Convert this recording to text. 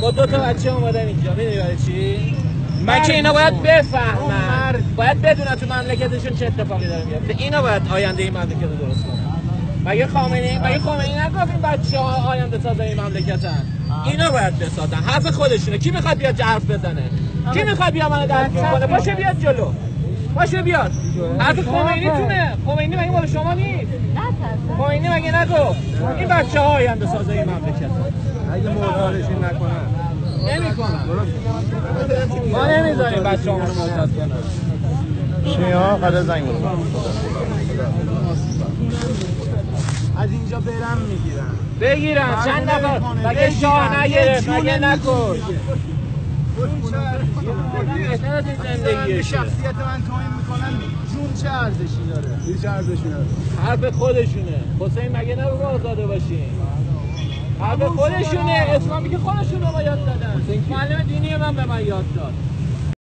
با دو تا بچه اومدن اینجا. می‌دونی چی؟ من که اینا باید بفهمن. باید بدونن تو مملکتشون چه اتفاقی داره میفته اینا باید آینده این مملکت رو درست کنن. مگه خامنه‌ای مگه خامنه‌ای نگفت این بچه ها آینده ساز این مملکتن؟ اینا باید بسازن. حرف خودشونه. کی می‌خواد بیاد حرف بزنه؟ کی می‌خواد بیا منو درک کنه؟ باشه بیاد جلو. باشه بیاد. حرف خمینی تونه. خمینی مگه مال شما نیست؟ خمینی مگه نگفت؟ این بچه ها آینده ساز این مملکت. اگه معتادشون نکنن. نمی‌کنن. ما نمی‌ذاریم بچه ها رو معتاد کنن. شیعه قدر زنگ بزن. از اینجا برم می‌گیرن بگیرن. چند نفر؟ مگه شاه نگرفت؟ مگه نکش زندگیشه شخصیت من توهین می‌کنن جون چه ارزشی داره؟ هیچ ارزشی نداره حرف خودشونه. حسین مگه نبگو آزاده باشین حرف خودشونه. اسلامی که خودشون به ما یاد دادن. معلم دینی من به من یاد داد.